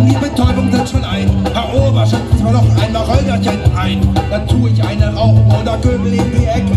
in die Betäubung setzt schon ein. Herr Ober, schätzt mal noch ein Wacholderchen ein. Dann tu ich einen Rauch oder Köbel in die Ecke.